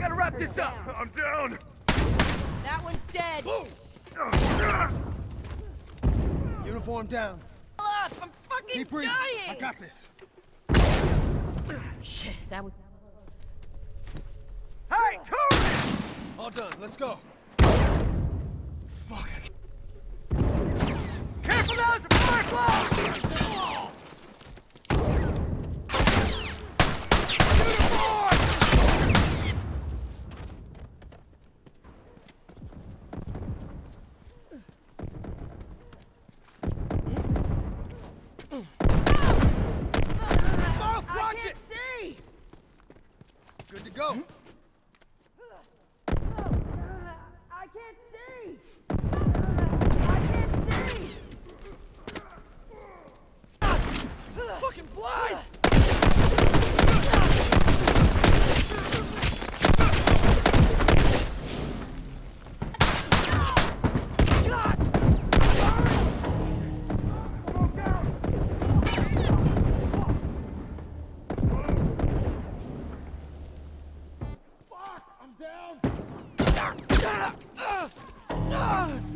gotta wrap this up. I'm down. That one's dead. Uniform down. Up, I'm fucking Keep breathing. I got this. Shit, that was. Hey, Tony! All done. Let's go. go. Ah! Ah! Ah!